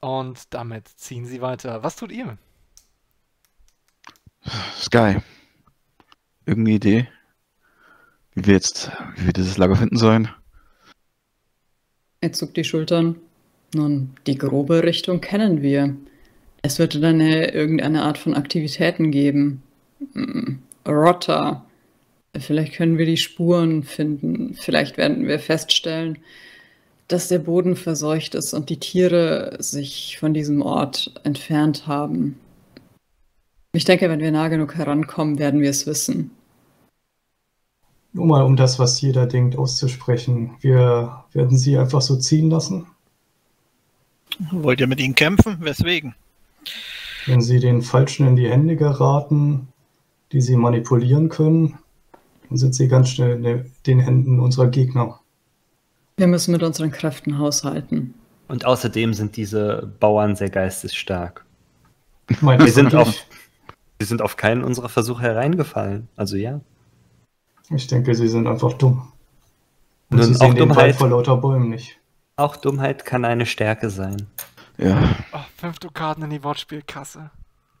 Und damit ziehen sie weiter. Was tut ihr? Sky. Irgendeine Idee, wie wir jetzt, wie wir dieses Lager finden sollen? Er zuckt die Schultern. Nun, die grobe Richtung kennen wir. Es wird dann irgendeine Art von Aktivitäten geben. Hm, Rotter. Vielleicht können wir die Spuren finden. Vielleicht werden wir feststellen, dass der Boden verseucht ist und die Tiere sich von diesem Ort entfernt haben. Ich denke, wenn wir nah genug herankommen, werden wir es wissen. Nur mal um das, was jeder denkt, auszusprechen. Wir werden sie einfach so ziehen lassen. Wollt ihr mit ihnen kämpfen? Weswegen? Wenn sie den Falschen in die Hände geraten, die sie manipulieren können, dann sind sie ganz schnell in den Händen unserer Gegner. Wir müssen mit unseren Kräften haushalten. Und außerdem sind diese Bauern sehr geistesstark. Meine wir, sind auf, wir sind auf keinen unserer Versuche hereingefallen. Also ja. Ich denke, sie sind einfach dumm. Und Nun, sie sehen auch den Dummheit, vor lauter Bäumen nicht. Auch Dummheit kann eine Stärke sein. Ja. Oh, fünf Dukaten in die Wortspielkasse.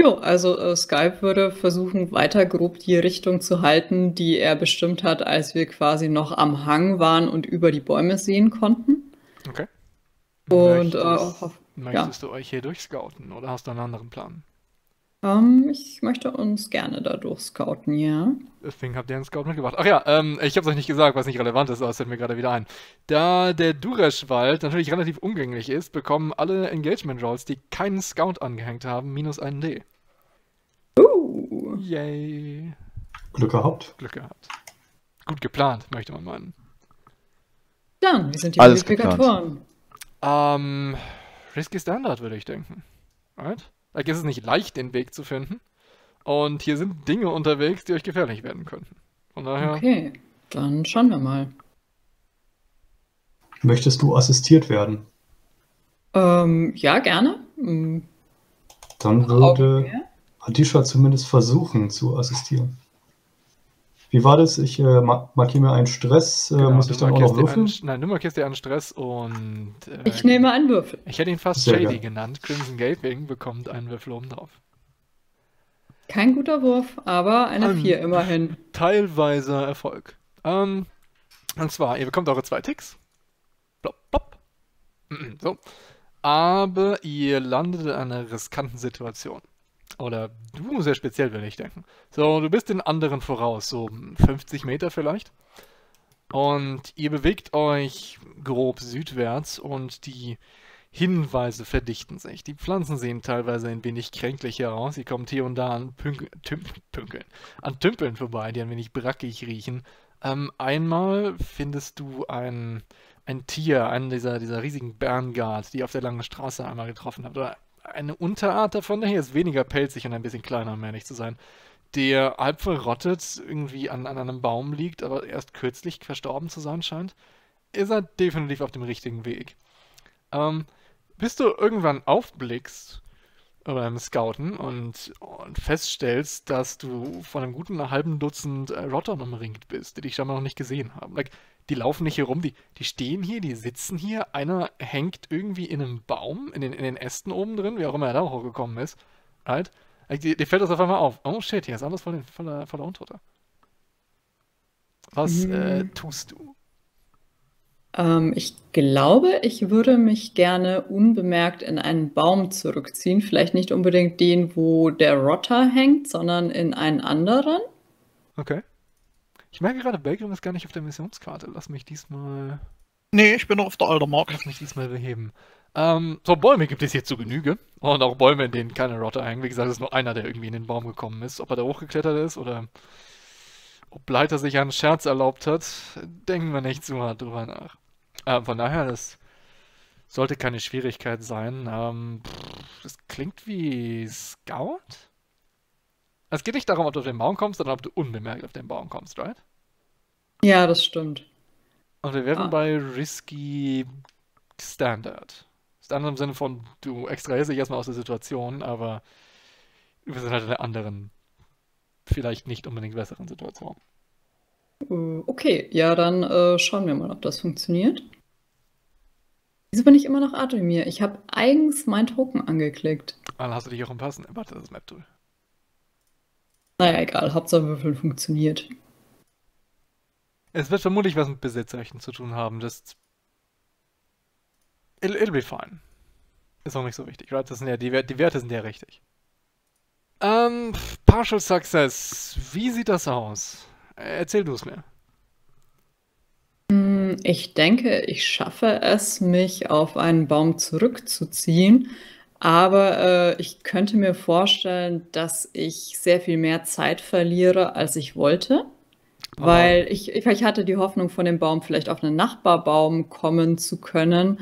jo, also äh, Skype würde versuchen, weiter grob die Richtung zu halten, die er bestimmt hat, als wir quasi noch am Hang waren und über die Bäume sehen konnten. Okay. Und möchtest, äh, möchtest ja. du euch hier durchscouten oder hast du einen anderen Plan? Ähm, ich möchte uns gerne dadurch scouten, ja. Deswegen habt ihr einen Scout mitgebracht. Ach ja, ähm, ich hab's euch nicht gesagt, was nicht relevant ist, aber es fällt mir gerade wieder ein. Da der Dureschwald natürlich relativ umgänglich ist, bekommen alle Engagement Rolls, die keinen Scout angehängt haben, minus einen D. Uh. Yay. Glück gehabt. Glück gehabt. Gut geplant, möchte man meinen. Dann, wir sind die Alles Multiplikatoren. Ähm, Risky Standard, würde ich denken. Right? Ist es nicht leicht, den Weg zu finden. Und hier sind Dinge unterwegs, die euch gefährlich werden könnten. Von daher. Okay, dann schauen wir mal. Möchtest du assistiert werden? Ähm, ja, gerne. Mhm. Dann würde Adisha zumindest versuchen zu assistieren. Wie war das? Ich äh, markiere mir einen Stress. Äh, genau, muss ich dann auch noch würfeln? Einen, nein, du markierst dir einen Stress und. Äh, ich nehme einen Würfel. Ich hätte ihn fast Sehr Shady geil. genannt. Crimson Gatewing bekommt einen Würfel oben drauf. Kein guter Wurf, aber eine 4 immerhin. Teilweise Erfolg. Ähm, und zwar, ihr bekommt eure zwei Ticks. Plop, plop. So. Aber ihr landet in einer riskanten Situation. Oder du sehr speziell, würde ich denken. So, du bist den anderen voraus, so 50 Meter vielleicht. Und ihr bewegt euch grob südwärts und die Hinweise verdichten sich. Die Pflanzen sehen teilweise ein wenig kränklicher aus. Sie kommt hier und da an Pünk Tüm Pünkeln, an Tümpeln vorbei, die ein wenig brackig riechen. Ähm, einmal findest du ein, ein Tier, einen dieser, dieser riesigen Berngard, die ihr auf der langen Straße einmal getroffen habt. Oder eine Unterart davon, der hier ist weniger pelzig und ein bisschen kleiner, um ehrlich zu sein, der halb verrottet irgendwie an, an einem Baum liegt, aber erst kürzlich verstorben zu sein scheint, ist er definitiv auf dem richtigen Weg. Ähm, bis du irgendwann aufblickst beim Scouten und, und, feststellst, dass du von einem guten halben Dutzend äh, Rottern umringt bist, die dich scheinbar noch nicht gesehen haben. Like, die laufen nicht hier rum, die, die stehen hier, die sitzen hier. Einer hängt irgendwie in einem Baum, in den, in den Ästen oben drin, wie auch immer er da hochgekommen ist. Like, dir, dir fällt das auf einmal auf. Oh shit, hier ist alles voller, voller, voller Untoter. Was mhm. äh, tust du? Ähm, ich glaube, ich würde mich gerne unbemerkt in einen Baum zurückziehen. Vielleicht nicht unbedingt den, wo der Rotter hängt, sondern in einen anderen. Okay. Ich merke gerade, Belgium ist gar nicht auf der Missionskarte. Lass mich diesmal. Nee, ich bin noch auf der Aldermark. Lass mich diesmal beheben. Ähm, so, Bäume gibt es hier zu Genüge. Und auch Bäume, in denen keine Rotter hängen. Wie gesagt, es ist nur einer, der irgendwie in den Baum gekommen ist. Ob er da hochgeklettert ist oder ob Leiter sich einen Scherz erlaubt hat, denken wir nicht zu hart drüber nach. Äh, von daher, das sollte keine Schwierigkeit sein. Ähm, das klingt wie Scout? Es geht nicht darum, ob du auf den Baum kommst, sondern ob du unbemerkt auf den Baum kommst, right? Ja, das stimmt. Und wir wären ah. bei Risky Standard. Standard im Sinne von, du extrahierst dich erstmal aus der Situation, aber wir sind halt in einer anderen, vielleicht nicht unbedingt besseren Situation. Äh, Okay, ja, dann äh, schauen wir mal, ob das funktioniert. Wieso bin ich immer noch Ademir? Ich habe eigens mein Token angeklickt. Dann hast du dich auch im Passen. Warte, das ist Map-Tool. Naja, egal, Hauptsache Würfeln funktioniert. Es wird vermutlich was mit Besitzrechten zu tun haben. Das. It'll, it'll be fine. Ist auch nicht so wichtig, right? Das sind ja, die, die Werte sind ja richtig. Ähm, Partial Success. Wie sieht das aus? Erzähl du es mir. Hm, Ich denke, ich schaffe es, mich auf einen Baum zurückzuziehen, aber äh, ich könnte mir vorstellen, dass ich sehr viel mehr Zeit verliere, als ich wollte. Weil ich, ich, hatte die Hoffnung, von dem Baum vielleicht auf einen Nachbarbaum kommen zu können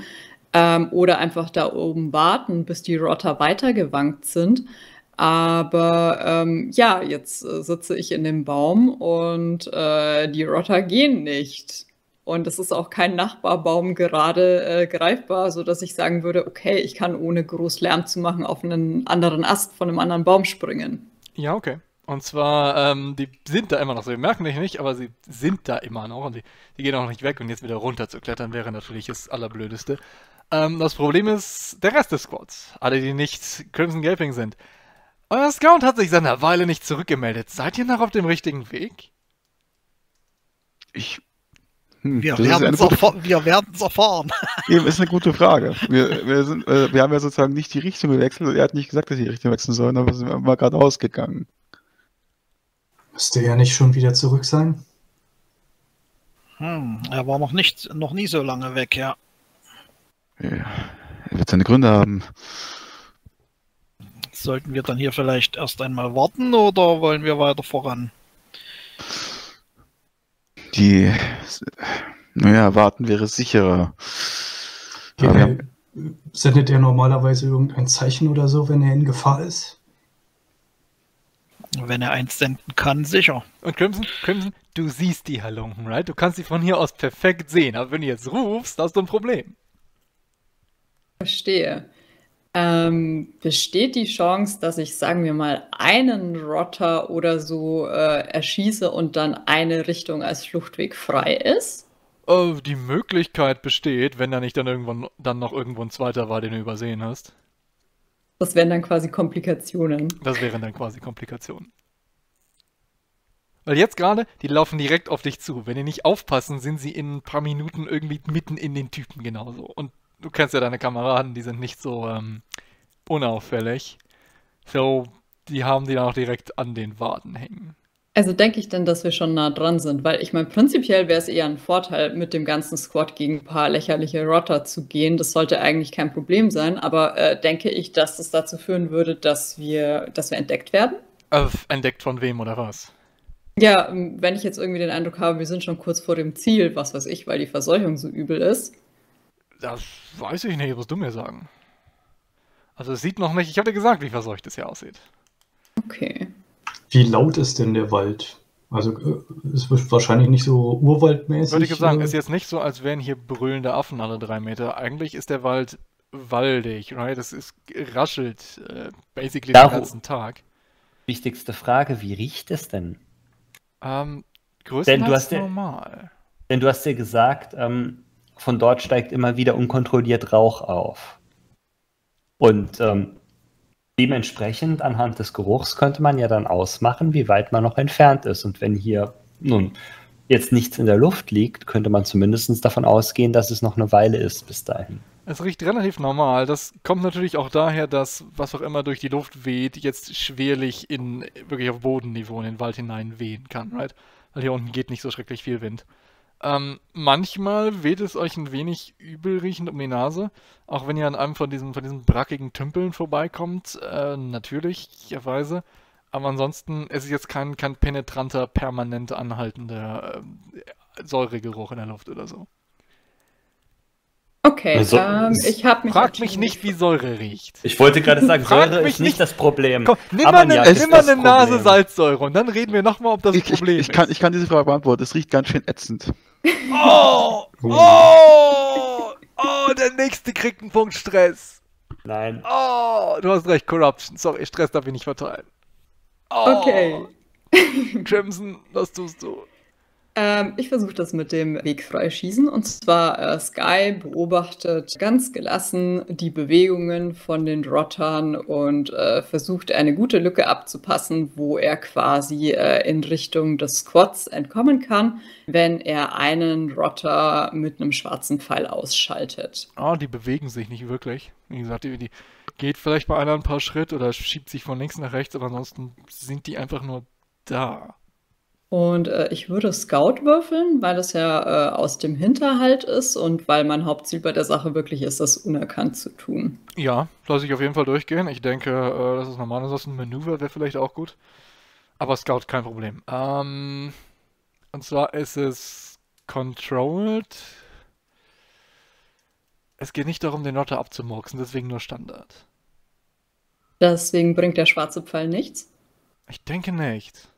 ähm, oder einfach da oben warten, bis die Rotter weitergewankt sind. Aber ähm, ja, jetzt äh, sitze ich in dem Baum und äh, die Rotter gehen nicht. Und es ist auch kein Nachbarbaum gerade äh, greifbar, sodass ich sagen würde, okay, ich kann ohne groß Lärm zu machen auf einen anderen Ast von einem anderen Baum springen. Ja, okay. Und zwar, ähm, die sind da immer noch so. Wir merken dich nicht, aber sie sind da immer noch und die, die gehen auch nicht weg. Und jetzt wieder runter zu klettern wäre natürlich das Allerblödeste. Ähm, das Problem ist der Rest des Squads. Alle, die nicht Crimson Gaping sind. Euer Scout hat sich seit einer Weile nicht zurückgemeldet. Seid ihr noch auf dem richtigen Weg? Ich. Hm, Wir werden es gute, erfa wir werden's erfahren. eben, ist eine gute Frage. Wir, wir, sind, äh, wir haben ja sozusagen nicht die Richtung gewechselt. Er hat nicht gesagt, dass wir die Richtung wechseln sollen, aber sind wir mal gerade ausgegangen. Müsste er nicht schon wieder zurück sein? Hm, er war noch nicht, noch nie so lange weg, ja. Ja, er wird seine Gründe haben. Sollten wir dann hier vielleicht erst einmal warten oder wollen wir weiter voran? Die. Naja, warten wäre sicherer. Sendet er normalerweise irgendein Zeichen oder so, wenn er in Gefahr ist? Wenn er eins senden kann, sicher. Und Crimson, Crimson, du siehst die Halunken, right? Du kannst sie von hier aus perfekt sehen. Aber wenn du jetzt rufst, hast du ein Problem. Verstehe. Ähm, besteht die Chance, dass ich, sagen wir mal, einen Rotter oder so äh, erschieße und dann eine Richtung als Fluchtweg frei ist? Äh, die Möglichkeit besteht, wenn da nicht dann irgendwann dann noch irgendwo ein zweiter war, den du übersehen hast. Das wären dann quasi Komplikationen. Das wären dann quasi Komplikationen. Weil jetzt gerade, die laufen direkt auf dich zu. Wenn die nicht aufpassen, sind sie in ein paar Minuten irgendwie mitten in den Typen genauso. Und du kennst ja deine Kameraden, die sind nicht so ähm, unauffällig. So, die haben die dann auch direkt an den Waden hängen. Also denke ich denn, dass wir schon nah dran sind, weil ich meine, prinzipiell wäre es eher ein Vorteil, mit dem ganzen Squad gegen ein paar lächerliche Rotter zu gehen. Das sollte eigentlich kein Problem sein, aber äh, denke ich, dass das dazu führen würde, dass wir, dass wir entdeckt werden? Äh, entdeckt von wem oder was? Ja, wenn ich jetzt irgendwie den Eindruck habe, wir sind schon kurz vor dem Ziel, was weiß ich, weil die Verseuchung so übel ist. Das weiß ich nicht, musst du mir sagen. Also es sieht noch nicht, ich hatte gesagt, wie verseucht es hier aussieht. Okay. Wie laut ist denn der Wald? Also äh, es wird wahrscheinlich nicht so urwaldmäßig. Würde ich sagen, äh, ist jetzt nicht so, als wären hier brüllende Affen alle drei Meter. Eigentlich ist der Wald waldig, right? Es ist raschelt äh, basically Darum- den ganzen Tag. Wichtigste Frage, wie riecht es denn? Ähm, Denn größtenteils du hast ja- normal. Denn du hast ja gesagt, ähm, von dort steigt immer wieder unkontrolliert Rauch auf. Und ähm, dementsprechend anhand des Geruchs könnte man ja dann ausmachen, wie weit man noch entfernt ist. Und wenn hier nun jetzt nichts in der Luft liegt, könnte man zumindest davon ausgehen, dass es noch eine Weile ist bis dahin. Es riecht relativ normal. Das kommt natürlich auch daher, dass was auch immer durch die Luft weht, jetzt schwerlich in wirklich auf Bodenniveau in den Wald hinein wehen kann, right? Weil hier unten geht nicht so schrecklich viel Wind. Ähm, manchmal weht es euch ein wenig übelriechend um die Nase, auch wenn ihr an einem von diesen, von diesen brackigen Tümpeln vorbeikommt, äh, natürlicherweise. Aber ansonsten ist es jetzt kein, kein penetranter, permanent anhaltender äh, Säuregeruch in der Luft oder so. Okay, Also, ähm, ich habe mich. Fragt mich nicht, wie Säure riecht. Ich wollte gerade sagen, Frag Säure mich ist nicht das Problem. Komm, nimm mal eine, nimm mal eine Nase. Salzsäure und dann reden wir nochmal, ob das ein ich, ich, Problem ich, kann, ist. ich kann diese Frage beantworten. Es riecht ganz schön ätzend. Oh! Oh! Oh, der nächste kriegt einen Punkt Stress. Nein. Oh, du hast recht, Corruption. Sorry, Stress darf ich nicht verteilen. Oh, Okay. Crimson, was tust du? Ähm, ich versuche das mit dem Weg freischießen. Und zwar äh, Sky beobachtet ganz gelassen die Bewegungen von den Rottern und äh, versucht eine gute Lücke abzupassen, wo er quasi äh, in Richtung des Squads entkommen kann, wenn er einen Rotter mit einem schwarzen Pfeil ausschaltet. Ah, die bewegen sich nicht wirklich. Wie gesagt, die, die geht vielleicht bei einer ein paar Schritt oder schiebt sich von links nach rechts, aber ansonsten sind die einfach nur da. Und äh, ich würde Scout würfeln, weil das ja äh, aus dem Hinterhalt ist und weil mein Hauptziel bei der Sache wirklich ist, das unerkannt zu tun. Ja, lasse ich auf jeden Fall durchgehen. Ich denke, äh, das ist normal. Ansonsten ein Manöver wäre vielleicht auch gut. Aber Scout kein Problem. Ähm, und zwar ist es Controlled. Es geht nicht darum, den Rotter abzumurksen, deswegen nur Standard. Deswegen bringt der schwarze Pfeil nichts. Ich denke nicht.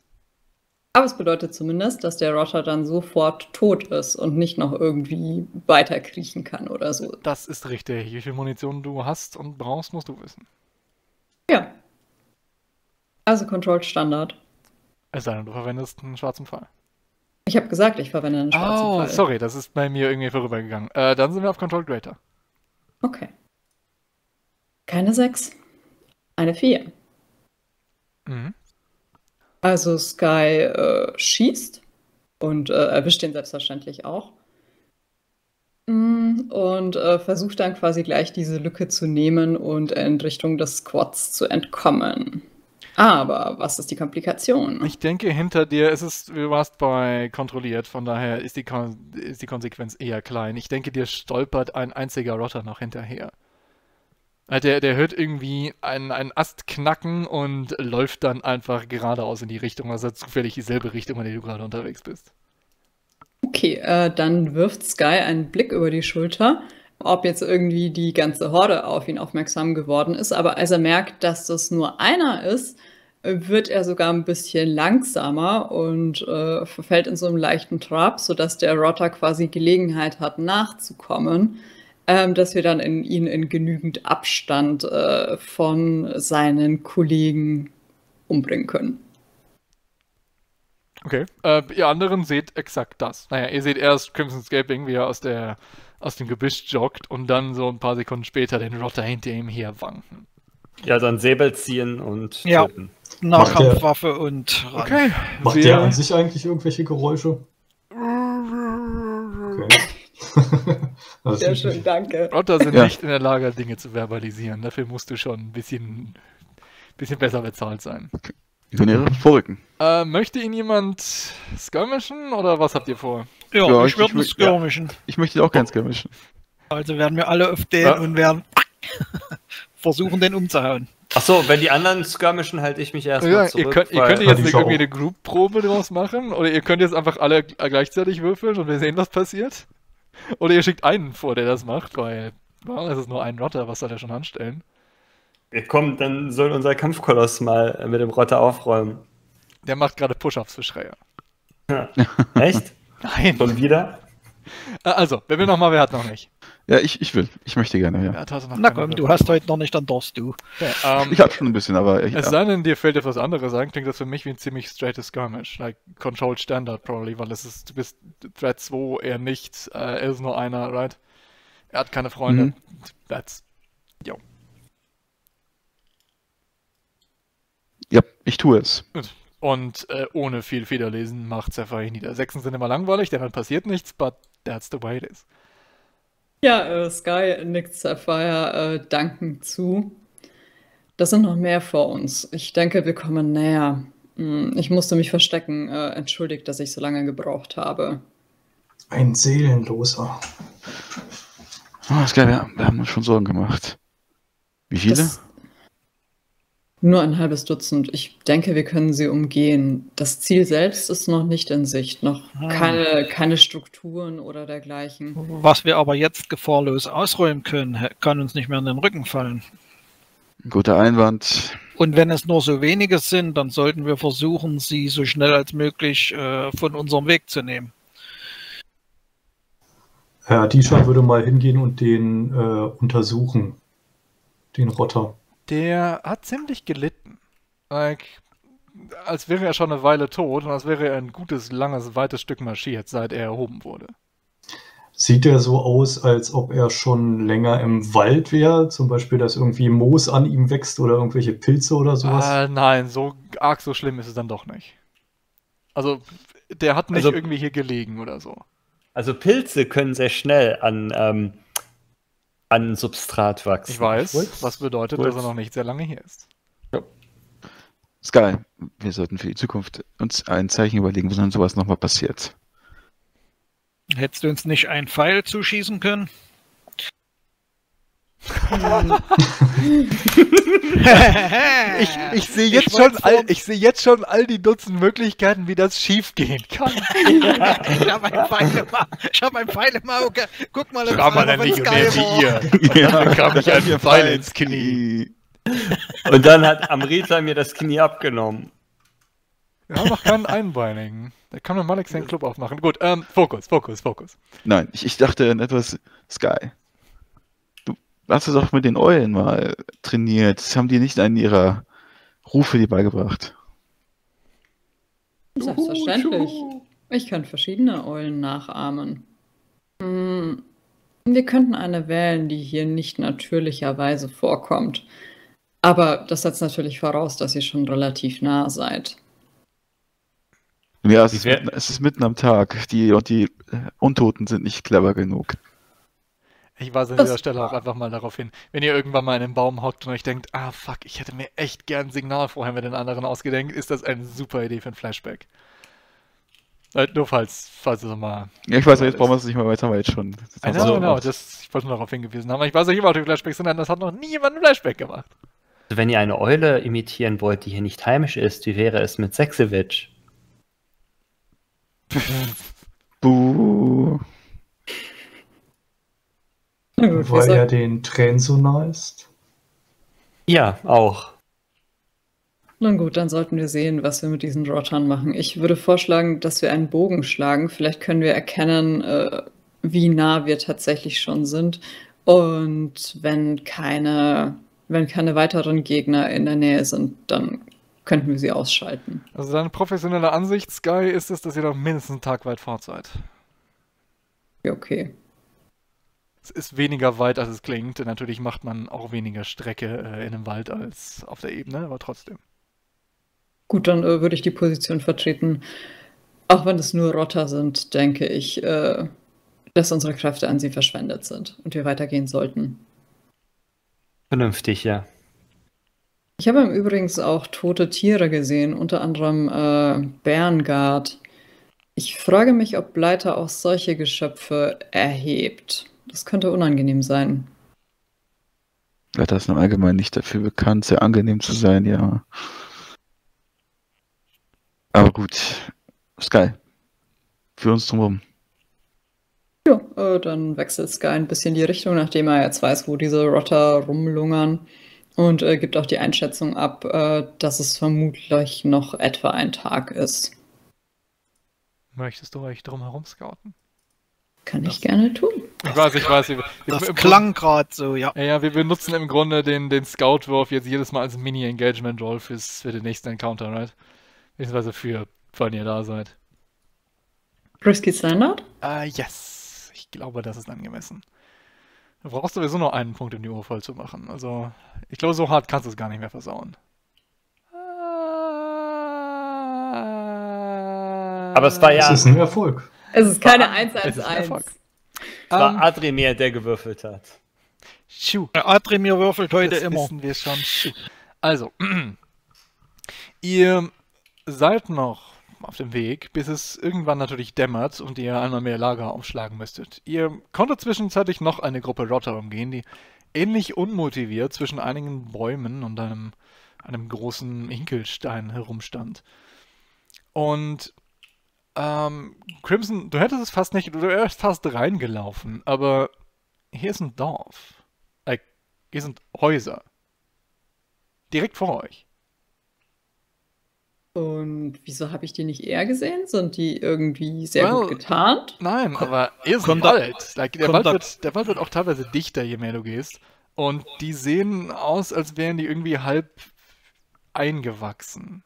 Aber es bedeutet zumindest, dass der Rotter dann sofort tot ist und nicht noch irgendwie weiterkriechen kann oder so. Das ist richtig. Wie viel Munition du hast und brauchst, musst du wissen. Ja. Also Controlled Standard. Es sei denn, du verwendest einen schwarzen Pfeil. Ich habe gesagt, ich verwende einen schwarzen oh, Pfeil. sorry, das ist bei mir irgendwie vorübergegangen. Äh, dann sind wir auf Controlled Greater. Okay. Keine 6. Eine 4. Mhm. Also Sky äh, schießt und äh, erwischt den selbstverständlich auch. Mm, Und äh, versucht dann quasi gleich diese Lücke zu nehmen und in Richtung des Squads zu entkommen. Aber was ist die Komplikation? Ich denke, hinter dir ist es, du warst bei kontrolliert, von daher ist die, Kon ist die Konsequenz eher klein. Ich denke, dir stolpert ein einziger Rotter noch hinterher. Äh, Der, der hört irgendwie einen, einen Ast knacken und läuft dann einfach geradeaus in die Richtung, also zufällig dieselbe Richtung, in der du gerade unterwegs bist. Okay, äh, dann wirft Sky einen Blick über die Schulter, ob jetzt irgendwie die ganze Horde auf ihn aufmerksam geworden ist. Aber als er merkt, dass das nur einer ist, wird er sogar ein bisschen langsamer und äh, verfällt in so einem leichten Trab, sodass der Rotter quasi Gelegenheit hat, nachzukommen, ähm, dass wir dann in, ihn in genügend Abstand äh, von seinen Kollegen umbringen können. Okay. Äh, ihr anderen seht exakt das. Naja, ihr seht erst Crimson Scaping, wie er aus, der, aus dem Gebüsch joggt und dann so ein paar Sekunden später den Rotter hinter ihm herwanken. Ja, dann Säbel ziehen und Ja. töten. Nahkampfwaffe und ran. Okay. Macht wir- der an sich eigentlich irgendwelche Geräusche? Okay. Sehr schön, danke. Rotter sind Ja. nicht in der Lage, Dinge zu verbalisieren. Dafür musst du schon ein bisschen, bisschen besser bezahlt sein. Die können ihre vorrücken. Äh, möchte ihn jemand skirmishen oder was habt ihr vor? Ja, Ja, ich ich- würde ich würd- ja. skirmischen. Ich möchte auch ganz skirmischen. Also werden wir alle auf den Ja. und werden versuchen, den umzuhauen. Achso, wenn die anderen skirmischen, halte ich mich erstmal Ja, zurück. ihr könnt, ihr könnt Ja, jetzt irgendwie eine Group-Probe draus machen oder ihr könnt jetzt einfach alle gl- gleichzeitig würfeln und wir sehen, was passiert. Oder ihr schickt einen vor, der das macht, weil es ist nur ein Rotter, was soll der schon anstellen? Ja, komm, dann soll unser Kampfkoloss mal mit dem Rotter aufräumen. Der macht gerade Push-Ups für Schreier. Echt? Nein. Schon wieder? Äh, Also, wer will noch mal, wer hat noch nicht? Ja, ich, ich will. Ich möchte gerne, ja. Noch Na komm, du hast heute noch nicht, dann darfst du. Okay, ähm, Ich habe schon ein bisschen, aber ich, Es ja. sei denn, dir fällt etwas anderes ein, klingt das für mich wie ein ziemlich straightes Skirmish. Like Controlled Standard probably, weil es ist, du bist Threat 2, er nicht, äh, er ist nur einer, right? Er hat keine Freunde. Mhm. That's. Yo. ja, ich tue es. Und äh, ohne viel Federlesen macht Sapphire nieder. Sechsen sind immer langweilig, denn dann passiert nichts, but that's the way it is. Ja, äh, Sky nickt Sapphire äh, dankend zu. Das sind noch mehr vor uns. Ich denke, wir kommen näher. Hm, Ich musste mich verstecken. Äh, entschuldigt, dass ich so lange gebraucht habe. Ein Seelenloser. Oh, ist geil, wir, wir haben uns schon Sorgen gemacht. Wie viele? Das, nur ein halbes Dutzend. Ich denke, wir können sie umgehen. Das Ziel selbst ist noch nicht in Sicht. Noch Ah. keine, keine Strukturen oder dergleichen. Was wir aber jetzt gefahrlos ausräumen können, kann uns nicht mehr in den Rücken fallen. Guter Einwand. Und wenn es nur so wenige sind, dann sollten wir versuchen, sie so schnell als möglich äh, von unserem Weg zu nehmen. Herr Discher würde mal hingehen und den äh, untersuchen. Den Rotter. Der hat ziemlich gelitten. Like, als wäre er schon eine Weile tot und als wäre er ein gutes, langes, weites Stück marschiert, seit er erhoben wurde. Sieht er so aus, als ob er schon länger im Wald wäre? Zum Beispiel, dass irgendwie Moos an ihm wächst oder irgendwelche Pilze oder sowas? Äh, nein, so arg so schlimm ist es dann doch nicht. Also, der hat nicht Also- irgendwie hier gelegen oder so. Also Pilze können sehr schnell an, ähm, an Substrat wachsen. Ich weiß, Wulst? was bedeutet, dass er noch nicht sehr lange hier ist. Sky, wir sollten für die Zukunft uns ein Zeichen überlegen, wenn sowas nochmal passiert. Hättest du uns nicht einen Pfeil zuschießen können? Ich, ich sehe jetzt, schon all- ich sehe jetzt schon all die Dutzend Möglichkeiten, wie das schiefgehen kann. ich habe einen Pfeil im Auge. Ich habe einen Pfeil im Auge. Guck mal, Schau mal, Legionär den Skywalk. wie ihr. Da kam ich einen Pfeil ins Knie. Und dann hat Amrita mir das Knie abgenommen. Wir haben noch keinen Einbeinigen. Da kann man mal seinen Club aufmachen. Gut, ähm, Fokus, Fokus, Fokus. Nein, ich, ich dachte an etwas, Sky. Du hast es doch mit den Eulen mal trainiert. Das haben die nicht einen ihrer Rufe dir beigebracht. Selbstverständlich. Ich kann verschiedene Eulen nachahmen. Hm, Wir könnten eine wählen, die hier nicht natürlicherweise vorkommt. Aber das setzt natürlich voraus, dass ihr schon relativ nah seid. Ja, es ist, mitten, es ist mitten am Tag. Die und die äh, Untoten sind nicht clever genug. Ich weise an dieser Stelle auch einfach mal darauf hin, wenn ihr irgendwann mal in einem Baum hockt und euch denkt, ah fuck, ich hätte mir echt gern ein Signal vorher mit den anderen ausgedenkt, ist das eine super Idee für ein Flashback. Äh, nur falls, falls es mal. Ja, ich weiß, jetzt brauchen wir es nicht mehr weiter, haben wir jetzt schon. Das I haben wir know, so genau, das, ich wollte nur darauf hingewiesen haben. Ich weiß nicht ob die Flashbacks sind, denn das hat noch nie jemand ein Flashback gemacht. Also wenn ihr eine Eule imitieren wollt, die hier nicht heimisch ist, wie wäre es mit Sexevich? Buh. Na gut, Weil er den Tränen so nah ist. Ja, auch. na gut, dann sollten wir sehen, was wir mit diesen Rottern machen. Ich würde vorschlagen, dass wir einen Bogen schlagen. Vielleicht können wir erkennen, äh, wie nah wir tatsächlich schon sind. Und wenn keine, wenn keine weiteren Gegner in der Nähe sind, dann könnten wir sie ausschalten. Also deine professionelle Ansicht, Sky, ist es, dass ihr noch mindestens einen Tag weit fort seid. Ja, okay. Es ist weniger weit, als es klingt. Natürlich macht man auch weniger Strecke äh, in einem Wald als auf der Ebene, aber trotzdem. Gut, dann äh, würde ich die Position vertreten. Auch wenn es nur Rotter sind, denke ich, äh, dass unsere Kräfte an sie verschwendet sind und wir weitergehen sollten. Vernünftig, ja. Ich habe im Übrigen auch tote Tiere gesehen, unter anderem äh, Bärengard. Ich frage mich, ob Leiter auch solche Geschöpfe erhebt. Das könnte unangenehm sein. Leiter ist im Allgemeinen nicht dafür bekannt, sehr angenehm zu sein, ja. Aber gut. Sky. Für uns drumherum. Ja, äh, dann wechselt Sky ein bisschen die Richtung, nachdem er jetzt weiß, wo diese Rotter rumlungern. Und äh, gibt auch die Einschätzung ab, äh, dass es vermutlich noch etwa ein Tag ist. Möchtest du euch drum herum scouten? Kann ich gerne tun. Ich weiß, ich weiß. Wir, Das im klang gerade so, ja. Ja, ja, wir benutzen im Grunde den, den Scout-Wurf jetzt jedes Mal als Mini-Engagement-Roll fürs- für den nächsten Encounter, right? Beziehungsweise für, wann ihr da seid. Risky Standard? Ah, yes. Ich glaube, das ist angemessen. Du brauchst sowieso nur einen Punkt, um die Uhr voll zu machen. Also, ich glaube, so hart kannst du es gar nicht mehr versauen. Aber es war ja, Das ist ein Erfolg. Es ist keine Es ist ein 1 Erfolg. es war Ähm, Adremir, der gewürfelt hat. Schuh. Adremir würfelt heute das immer. wissen wir schon. Schuh. Also, ihr seid noch auf dem Weg, bis es irgendwann natürlich dämmert und ihr einmal mehr Lager aufschlagen müsstet. Ihr konntet zwischenzeitlich noch eine Gruppe Rotter umgehen, die ähnlich unmotiviert zwischen einigen Bäumen und einem, einem großen Hinkelstein herumstand. Und ähm, Crimson, du hättest es fast nicht, du wärst fast reingelaufen, aber hier ist ein Dorf. Like, hier sind Häuser. Direkt vor euch. Und wieso habe ich die nicht eher gesehen? Sind die irgendwie sehr Well, gut getarnt? Nein, aber hier ist ein kommt da- Wald. Like, der, Wald wird, der Wald wird auch teilweise dichter, je mehr du gehst. Und die sehen aus, als wären die irgendwie halb eingewachsen.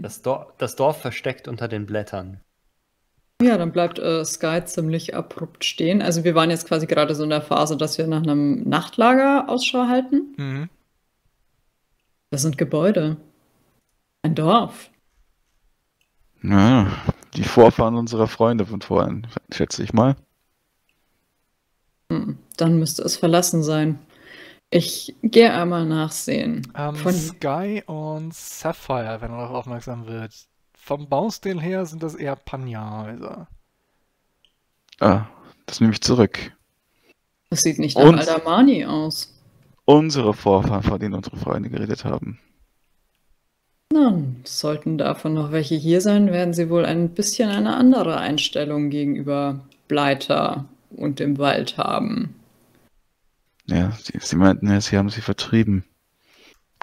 Hm. Das, Dor das Dorf versteckt unter den Blättern. Ja, dann bleibt äh, Sky ziemlich abrupt stehen. Also wir waren jetzt quasi gerade so in der Phase, dass wir nach einem Nachtlager Ausschau halten. Mhm. Das sind Gebäude. Ein Dorf. Ja, die Vorfahren unserer Freunde von vorhin, schätze ich mal. Hm, dann müsste es verlassen sein. Ich gehe einmal nachsehen. Ähm, Von- Sky und Sapphire, wenn man darauf aufmerksam wird. Vom Baustil her sind das eher Panya-Häuser. Ah, das nehme ich zurück. Das sieht nicht nach Und- Aldamani aus. Unsere Vorfahren, von denen unsere Freunde geredet haben. Nun, sollten davon noch welche hier sein, werden sie wohl ein bisschen eine andere Einstellung gegenüber Bleiter und dem Wald haben. Ja, sie, sie meinten ja, sie haben sie vertrieben.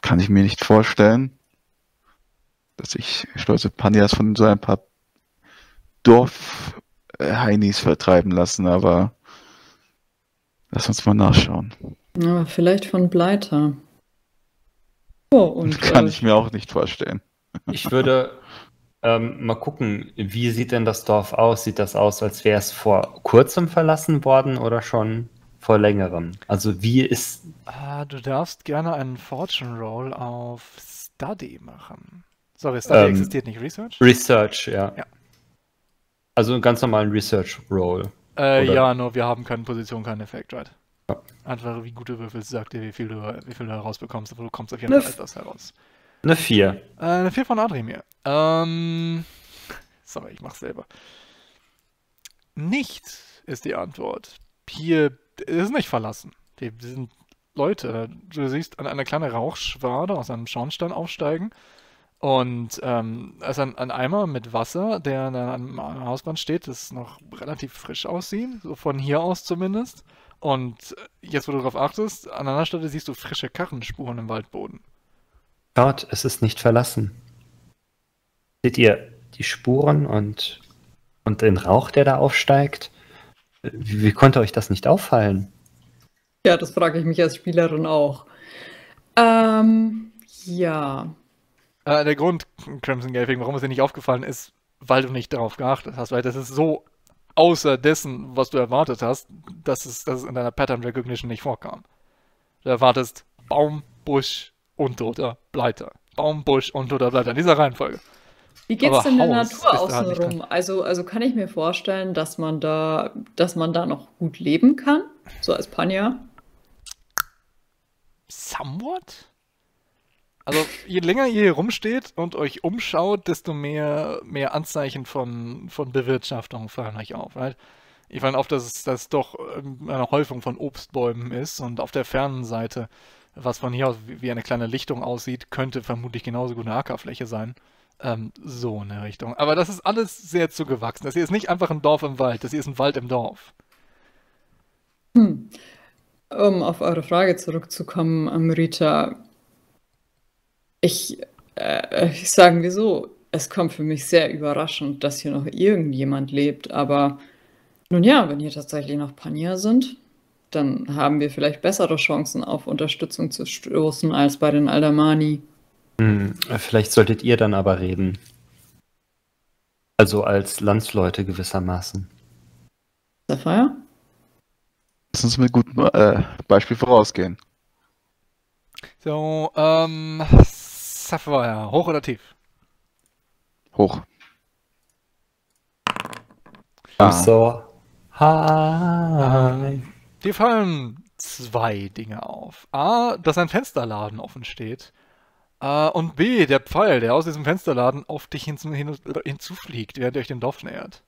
Kann ich mir nicht vorstellen, dass sich stolze Panjas von so ein paar Dorf-Heinis vertreiben lassen, aber lass uns mal nachschauen. Aber vielleicht von Bleiter. Oh, und Kann äh, ich mir auch nicht vorstellen. Ich würde ähm, mal gucken, wie sieht denn das Dorf aus? Sieht das aus, als wäre es vor kurzem verlassen worden oder schon vor längerem? Also wie ist. Ah, du darfst gerne einen Fortune Roll auf Study machen. Sorry, Study Ähm, existiert nicht. Research? Research, ja. Ja. Also einen ganz normalen Research Roll. Äh, ja, nur wir haben keine Position, keinen Effekt, right? Ja. Einfach wie gut du würfelst, sagt dir, wie viel du, wie viel du herausbekommst, aber du kommst auf jeden Fall etwas heraus. Eine 4. Äh, eine 4 von Adrimir. Ähm. Sorry, ich mach's selber. Nicht ist die Antwort. Hier ist nicht verlassen. Die, die sind Leute. Du siehst eine, eine kleine Rauchschwade aus einem Schornstein aufsteigen. Und ähm, ist ein, ein Eimer mit Wasser, der an einem Hausband steht, das noch relativ frisch aussieht. So von hier aus zumindest. Und jetzt, wo du darauf achtest, an einer Stelle siehst du frische Karrenspuren im Waldboden. Schaut, es ist nicht verlassen. Seht ihr die Spuren und, und den Rauch, der da aufsteigt? Wie, wie konnte euch das nicht auffallen? ja, das frage ich mich als Spielerin auch. Ähm, ja. Äh, der Grund, Crimson Gaping, warum es dir nicht aufgefallen ist, weil du nicht darauf geachtet hast, weil das ist so außer dessen, was du erwartet hast, dass es, dass es in deiner Pattern Recognition nicht vorkam. Du erwartest Baum, Busch, Untoter, Bleiter. Baum, Busch, Untoter, Bleiter. In dieser Reihenfolge. Wie geht's Aber denn der Haus Natur außenrum? Also, also kann ich mir vorstellen, dass man da, dass man da noch gut leben kann? So als Panja? Somewhat? Also, je länger ihr hier rumsteht und euch umschaut, desto mehr, mehr Anzeichen von, von Bewirtschaftung fallen euch auf. Right? Ich fallen auf, dass es dass doch eine Häufung von Obstbäumen ist und auf der fernen Seite, was von hier aus wie wie eine kleine Lichtung aussieht, könnte vermutlich genauso gut eine Ackerfläche sein. Ähm, so in der Richtung. Aber das ist alles sehr zugewachsen. Das hier ist nicht einfach ein Dorf im Wald, das hier ist ein Wald im Dorf. Hm. Um auf eure Frage zurückzukommen, Amrita. Ich, äh, ich sagen wir so, es kommt für mich sehr überraschend, dass hier noch irgendjemand lebt, aber nun ja, wenn hier tatsächlich noch Panier sind, dann haben wir vielleicht bessere Chancen auf Unterstützung zu stoßen als bei den Aldamani. Hm, vielleicht solltet ihr dann aber reden. Also als Landsleute gewissermaßen. Sapphire? Lass uns mit gutem äh, Beispiel vorausgehen. So, ähm, Sapphire, hoch oder tief? Hoch. Ah, So. Hi. Dir fallen zwei Dinge auf. A, dass ein Fensterladen offen steht. Äh, und B, der Pfeil, der aus diesem Fensterladen auf dich hinzu, hin, hinzufliegt, während ihr euch dem Dorf nähert.